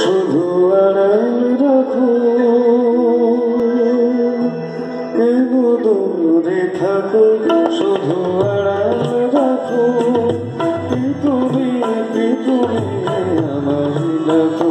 শুধু রাখো। কেন দূরে থাকো? শুধু রাখো। তুমি তুমি আমার রাখো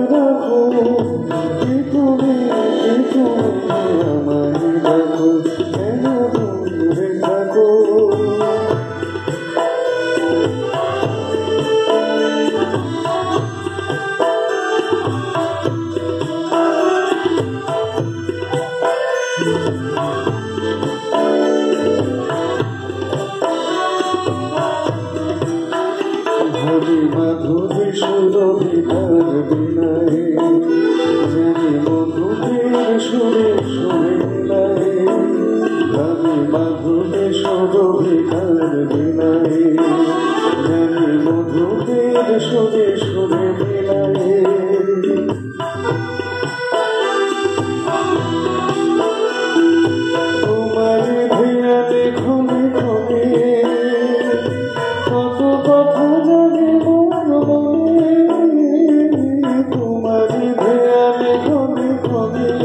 মধুরে সুরভি তার বিনাহে জানি মধুরে সুরে সুরে বিনাহে জানি মধুরে সুরভি তার বিনাহে জানি মধুরে সুরে Oh,